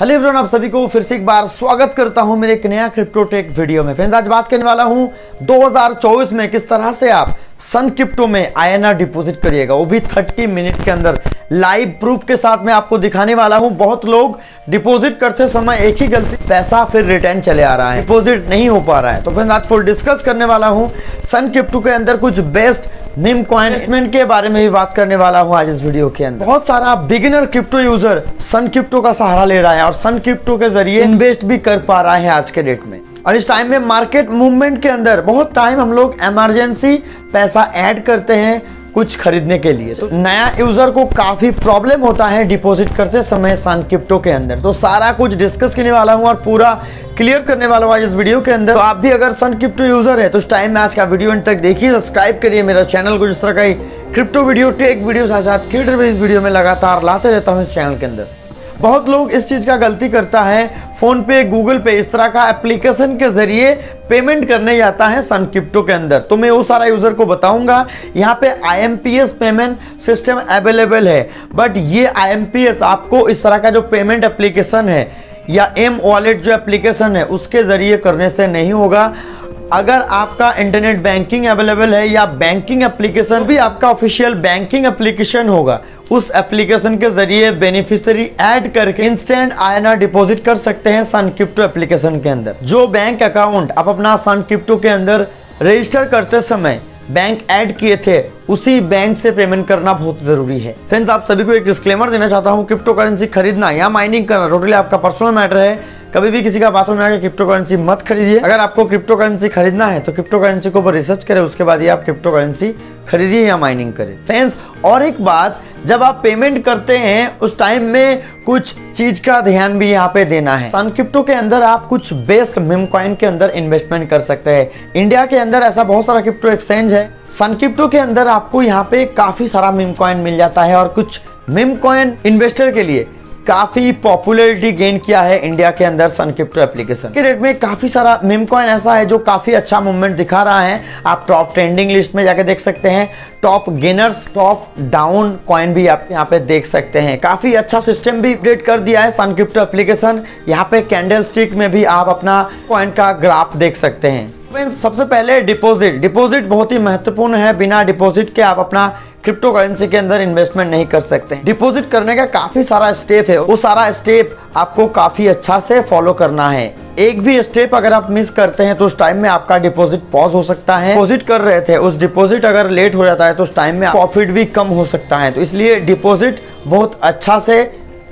Hello everyone, आप सभी को फिर से एक बार स्वागत करता हूँ मेरे एक नया क्रिप्टोटेक वीडियो में। फ्रेंड्स, आज बात करने वाला हूँ 2024 में किस तरह से आप सन क्रिप्टो में आईएनआर डिपॉजिट करिएगा, वो भी 30 मिनट के अंदर। लाइव प्रूफ के साथ मैं आपको दिखाने वाला हूँ, बहुत लोग डिपॉजिट करते समय एक ही गलती, पैसा फिर रिटर्न चले आ रहा है, डिपॉजिट नहीं हो पा रहा है। तो फ्रेंड्स, आज फुल डिस्कस करने वाला हूँ, सन क्रिप्टो के अंदर कुछ बेस्ट निम कॉइनमेंट के बारे में भी बात करने वाला हूँ आज इस वीडियो के अंदर। बहुत सारा beginner crypto user Sun Crypto का सहारा ले रहा है और सन क्रिप्टो के ज़रिए इन्वेस्ट भी कर पा रहा है आज के डेट में। और इस टाइम में मार्केट मूवमेंट के अंदर बहुत टाइम हम लोग इमरजेंसी पैसा ऐड करते हैं कुछ खरीदने के लिए। तो नया यूज़र को काफ़ी प्रॉब्लम होता है डिपॉजिट करते समय सन क्रिप्टो के अंदर। तो सारा कुछ डिस्कस करने वाला हूँ और पूरा क्लियर करने वाला हूँ इस वीडियो के अंदर। तो आप भी अगर सन क्रिप्टो यूज़र है तो उस टाइम में आज का वीडियो तक देखिए सब्सक्राइब करिए मेरा चैनल को जिस तरह का क्रिप्टो वीडियो टेक वीडियो साथ साथ क्रिएटर इस वीडियो में लगातार लाते रहता हूँ इस चैनल के अंदर। बहुत लोग इस चीज़ का गलती करता है। फ़ोन पे, गूगल पे, इस तरह का एप्लीकेशन के ज़रिए पेमेंट करने जाता है सन क्रिप्टो के अंदर। तो मैं वो सारा यूज़र को बताऊँगा, यहाँ पे आईएमपीएस पेमेंट सिस्टम अवेलेबल है। बट ये आईएमपीएस आपको इस तरह का जो पेमेंट एप्लीकेशन है, या एम वॉलेट जो एप्लीकेशन है, उसके ज़रिए करने से नहीं होगा। अगर आपका इंटरनेट बैंकिंग अवेलेबल है या बैंकिंग एप्लीकेशन भी आपका ऑफिशियल बैंकिंग एप्लीकेशन होगा, उस एप्लीकेशन के ज़रिए बेनिफिशियरी ऐड करके इंस्टेंट आईएनआर डिपॉजिट कर सकते हैं सन क्रिप्टो एप्लीकेशन के अंदर। जो बैंक अकाउंट आप अपना सन क्रिप्टो के अंदर रजिस्टर करते समय बैंक ऐड किए थे, उसी बैंक से पेमेंट करना बहुत ज़रूरी है। फ्रेंड्स आप सभी को एक डिस्क्लेमर देना चाहता हूँ क्रिप्टो करेंसी खरीदना या माइनिंग करना टोटली आपका पर्सनल मैटर है। कभी भी किसी का बातों में आकर क्रिप्टो करेंसी मत खरीदिए। अगर आपको क्रिप्टो करेंसी खरीदना है तो क्रिप्टो करेंसी के रिसर्च करें, उसके बाद ही आप क्रिप्टो करेंसी खरीदिए या माइनिंग करें। फ्रेंड्स और एक बात, जब आप पेमेंट करते हैं, उस टाइम में कुछ चीज़ का ध्यान भी यहाँ पे देना है। सन क्रिप्टो के अंदर आप कुछ बेस्ट मिम कॉइन के अंदर इन्वेस्टमेंट कर सकते हैं। इंडिया के अंदर ऐसा बहुत सारा क्रिप्टो एक्सचेंज है। सन क्रिप्टो के अंदर आपको यहाँ पे काफ़ी सारा मिम कॉइन मिल जाता है और कुछ मिम कॉइन इन्वेस्टर के लिए। काफ़ी पॉपुलरिटी गेन किया है इंडिया के अंदर सन क्रिप्टो एप्लीकेशन के रेट में काफ़ी सारा मिम कॉइन ऐसा है जो काफ़ी अच्छा मूवमेंट दिखा रहा है। आप टॉप ट्रेंडिंग लिस्ट में जाके देख सकते हैं। Top gainers top down coin भी आप यहाँ पे देख सकते हैं। काफ़ी अच्छा सिस्टम भी अपडेट कर दिया है सन क्रिप्टो एप्लीकेशन यहाँ पे कैंडल स्टिक में भी आप अपना कॉइन का ग्राफ देख सकते हैं। सबसे पहले डिपॉजिट डिपॉजिट बहुत ही महत्वपूर्ण है। बिना डिपॉजिट के आप अपना क्रिप्टो करेंसी के अंदर इन्वेस्टमेंट नहीं कर सकते। डिपॉजिट करने का काफ़ी सारा स्टेप है। वो सारा स्टेप आपको काफ़ी अच्छा से फॉलो करना है। एक भी स्टेप अगर आप मिस करते हैं तो उस टाइम में आपका डिपॉजिट पॉज हो सकता है। डिपॉजिट कर रहे थे, उस डिपॉजिट अगर लेट हो जाता है तो उस टाइम में प्रॉफिट भी कम हो सकता है। तो इसलिए डिपॉजिट बहुत अच्छा से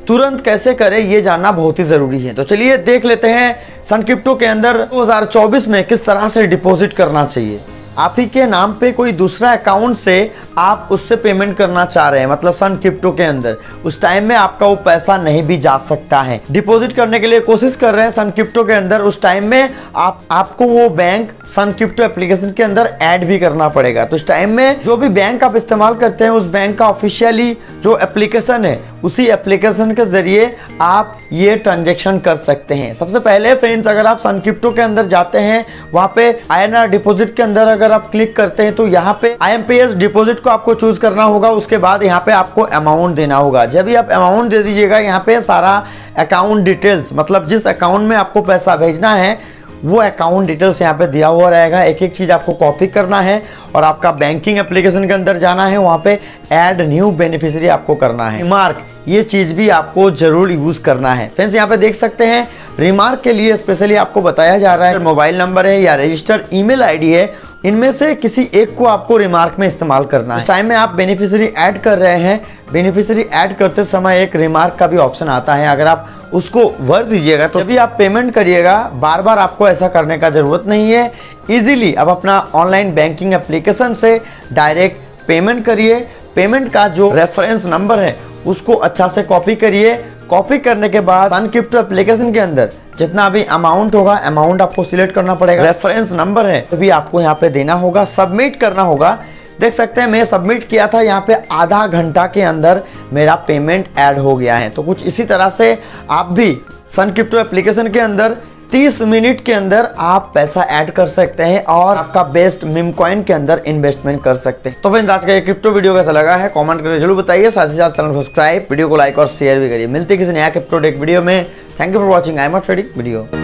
तुरंत कैसे करें, ये जानना बहुत ही ज़रूरी है। तो चलिए देख लेते हैं सन क्रिप्टो के अंदर 2024 में किस तरह से डिपॉजिट करना चाहिए। आप ही के नाम पे कोई दूसरा अकाउंट से आप उससे पेमेंट करना चाह रहे हैं मतलब सन क्रिप्टो के अंदर। उस टाइम में आपका वो पैसा नहीं भी जा सकता है। डिपॉजिट करने के लिए कोशिश कर रहे हैं सन क्रिप्टो के अंदर। उस टाइम में आप, आपको वो बैंक सन क्रिप्टो एप्लीकेशन के अंदर ऐड भी करना पड़ेगा। तो उस टाइम में जो भी बैंक आप इस्तेमाल करते हैं, उस बैंक का ऑफिशियली जो एप्लीकेशन है, उसी एप्लीकेशन के ज़रिए आप ये ट्रांजेक्शन कर सकते हैं। सबसे पहले फ्रेंड्स अगर आप सन क्रिप्टो के अंदर जाते हैं, वहाँ पे आई डिपॉजिट के अंदर अगर आप क्लिक करते हैं तो यहाँ पे आईएमपीएस डिपॉजिट को आपको चूज़ करना होगा। उसके बाद यहाँ पे आपको अमाउंट देना होगा। जब भी आप अमाउंट दे दीजिएगा, यहाँ पे सारा अकाउंट डिटेल्स मतलब जिस अकाउंट में आपको पैसा भेजना है, वो अकाउंट डिटेल्स यहाँ पे दिया हुआ रहेगा। एक एक चीज़ आपको कॉपी करना है और आपका बैंकिंग एप्लीकेशन के अंदर जाना है। वहाँ पे ऐड न्यू बेनिफिशियरी आपको करना है। रिमार्क ये चीज़ भी आपको ज़रूर यूज़ करना है। फ्रेंड्स यहाँ पे देख सकते हैं रिमार्क के लिए स्पेशली आपको बताया जा रहा है। मोबाइल नंबर है या रजिस्टर्ड ईमेल आईडी है इनमें से किसी एक को आपको रिमार्क में इस्तेमाल करना है। टाइम में आप बेनिफिशियरी ऐड कर रहे हैं। बेनिफिशियरी ऐड करते समय एक रिमार्क का भी ऑप्शन आता है। अगर आप उसको भर दीजिएगा तो जब आप पेमेंट करिएगा। बार बार आपको ऐसा करने का ज़रूरत नहीं है। इजीली अब अपना ऑनलाइन बैंकिंग एप्लीकेशन से डायरेक्ट पेमेंट करिए। पेमेंट का जो रेफरेंस नंबर है उसको अच्छा से कॉपी करिए। कॉपी करने के बाद अनक्रिप्टो एप्लीकेशन के अंदर जितना भी अमाउंट होगा अमाउंट आपको सिलेक्ट करना पड़ेगा। रेफरेंस नंबर है तो भी आपको यहाँ पे देना होगा सबमिट करना होगा। देख सकते हैं मैं सबमिट किया था, यहाँ पे आधा घंटा के अंदर मेरा पेमेंट ऐड हो गया है। तो कुछ इसी तरह से आप भी सन क्रिप्टो एप्लीकेशन के अंदर 30 मिनट के अंदर आप पैसा ऐड कर सकते हैं और आपका बेस्ट मिम कॉइन के अंदर इन्वेस्टमेंट कर सकते हैं। तो फ्रेंड्स आज का ये क्रिप्टो वीडियो कैसा लगा है? कमेंट करके ज़रूर बताइए। साथ ही साथ चैनल सब्सक्राइब वीडियो को लाइक और शेयर भी करिए। मिलते किसी नया क्रिप्टो वीडियो में। Thank you for watching I Am a Trading video.